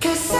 Cause